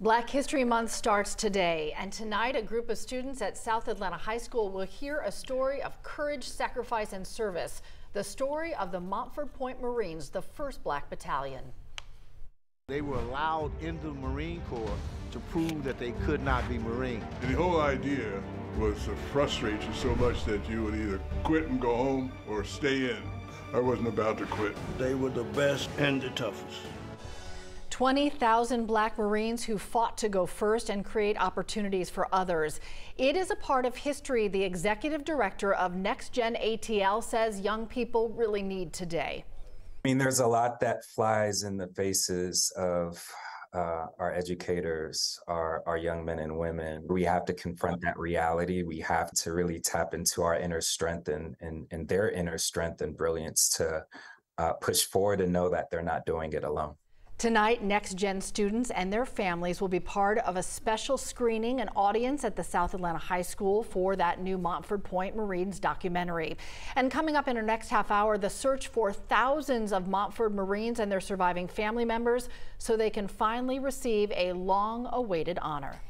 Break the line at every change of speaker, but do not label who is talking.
Black History Month starts today, and tonight a group of students at South Atlanta High School will hear a story of courage, sacrifice, and service. The story of the Montford Point Marines, the 1st Black Battalion.
They were allowed into the Marine Corps to prove that they could not be Marine.
And the whole idea was to frustrate you so much that you would either quit and go home or stay in. I wasn't about to quit.
They were the best and the toughest.
20,000 black Marines who fought to go first and create opportunities for others. It is a part of history the executive director of Next Gen ATL says young people really need today.
I mean, there's a lot that flies in the faces of uh, our educators, our, our young men and women. We have to confront that reality. We have to really tap into our inner strength and, and, and their inner strength and brilliance to uh, push forward and know that they're not doing it alone.
Tonight, Next Gen students and their families will be part of a special screening and audience at the South Atlanta High School for that new Montford Point Marines documentary. And coming up in our next half hour, the search for thousands of Montford Marines and their surviving family members so they can finally receive a long awaited honor.